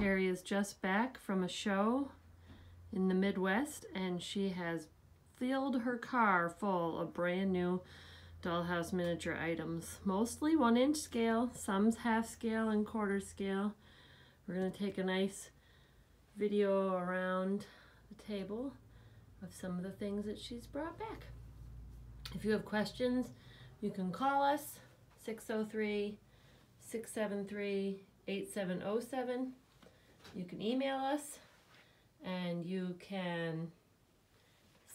Kari is just back from a show in the Midwest and she has filled her car full of brand new dollhouse miniature items. Mostly one inch scale, some half scale and quarter scale. We're going to take a nice video around the table of some of the things that she's brought back. If you have questions, you can call us 603 673 8707. You can email us and you can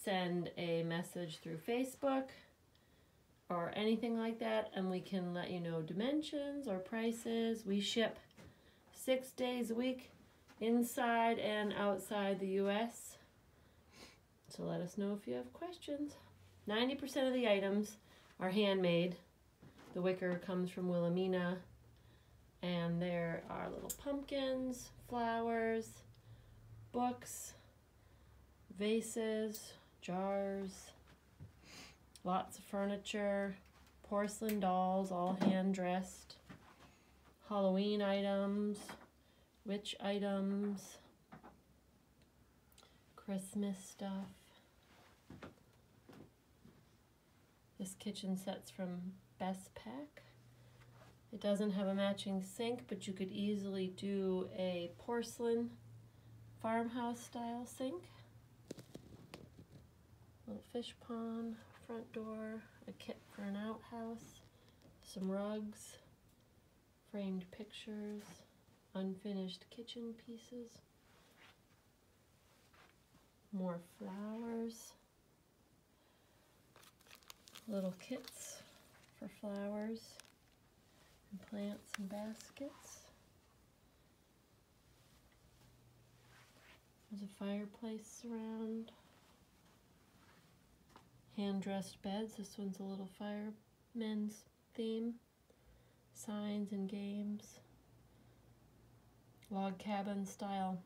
send a message through Facebook or anything like that and we can let you know dimensions or prices. We ship six days a week inside and outside the US. So let us know if you have questions. 90% of the items are handmade. The wicker comes from Wilhelmina and there are little pumpkins, flowers, books, vases, jars, lots of furniture, porcelain dolls, all hand dressed, Halloween items, witch items, Christmas stuff. This kitchen set's from Bespaq. It doesn't have a matching sink, but you could easily do a porcelain farmhouse style sink. Little fish pond, front door, a kit for an outhouse, some rugs, framed pictures, unfinished kitchen pieces, more flowers, little kits for flowers plants and baskets. There's a fireplace around. Hand-dressed beds. This one's a little fireman's theme. Signs and games. Log cabin style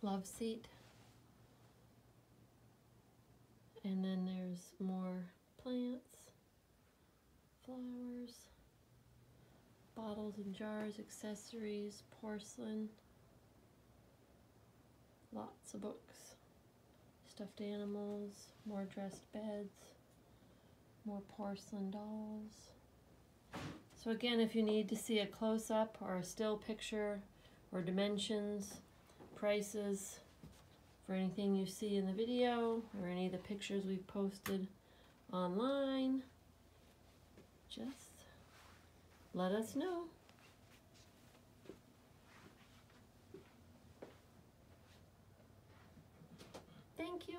love seat. And then there's more plants, flowers bottles and jars, accessories, porcelain, lots of books, stuffed animals, more dressed beds, more porcelain dolls. So again, if you need to see a close-up or a still picture or dimensions, prices for anything you see in the video or any of the pictures we've posted online, just let us know. Thank you.